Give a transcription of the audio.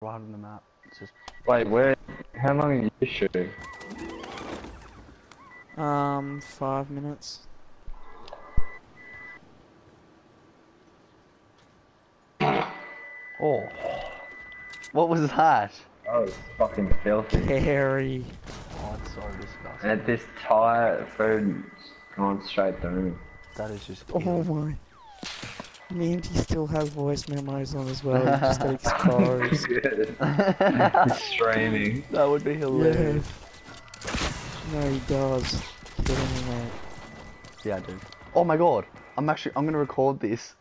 right on the map. It's just Wait, where? How long are you shooting? Um, five minutes. oh, what was that? Oh, it's fucking filthy. Carey. Oh, it's so disgusting. And this tire food gone straight through me. That is just. Oh ew. my. Mandy still has voice memos on as well. He just got exposed. He's streaming. that would be yeah. hilarious. No, he does. Kidding me, mate. Yeah, I do. Oh my god, I'm actually I'm gonna record this